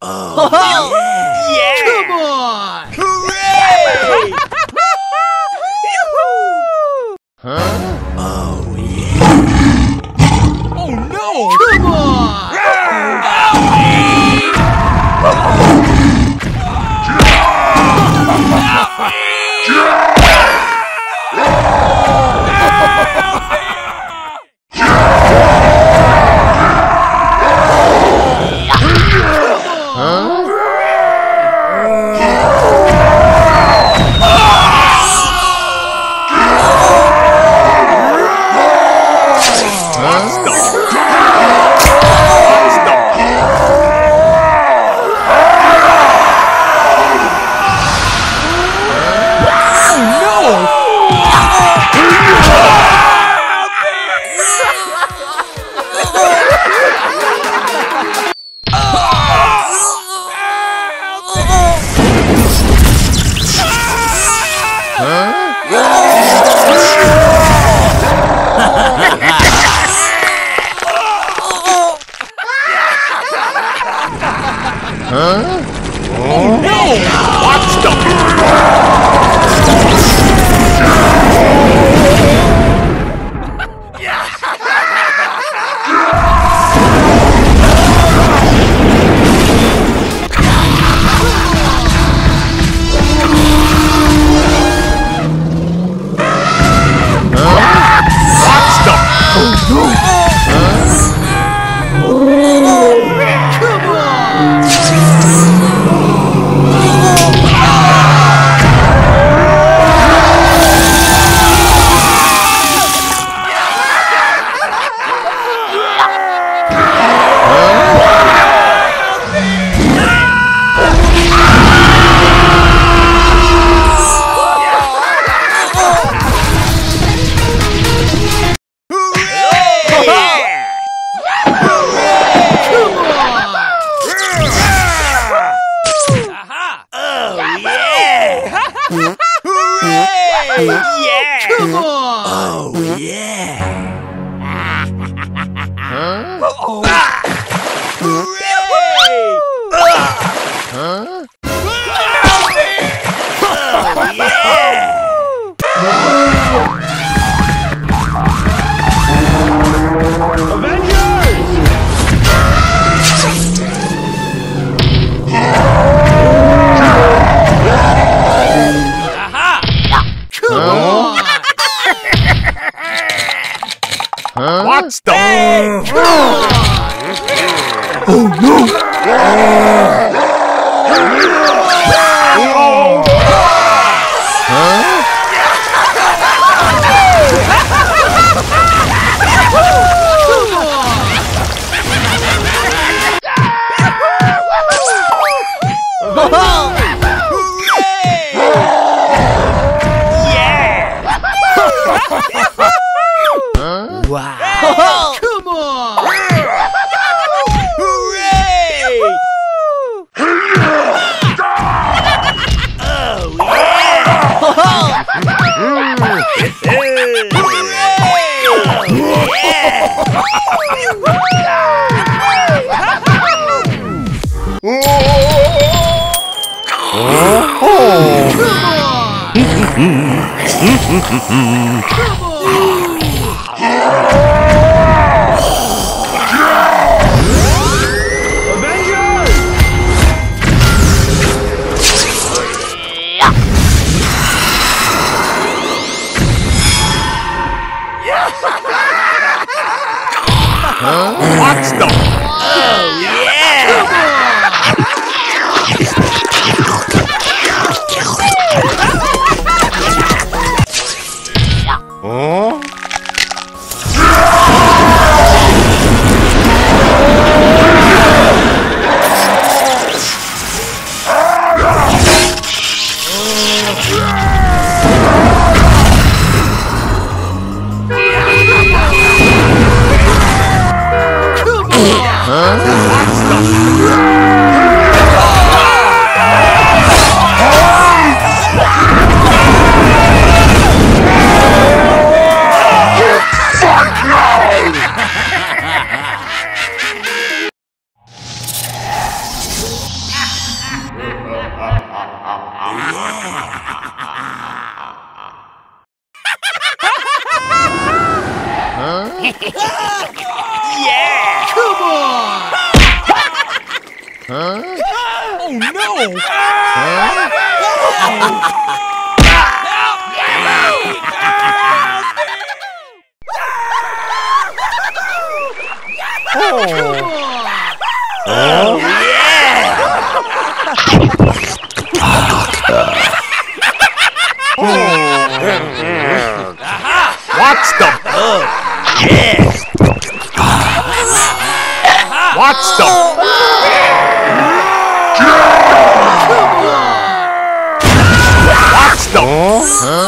Oh, yeah! Yeah! Come on! Oh yeah! The? Mm-hmm. Yeah! Come on! Oh no! Come on! Oh yeah! What's the Oh yeah! what's the what's the Come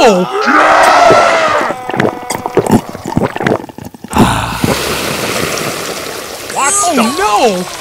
Oh, no! Watch Oh no!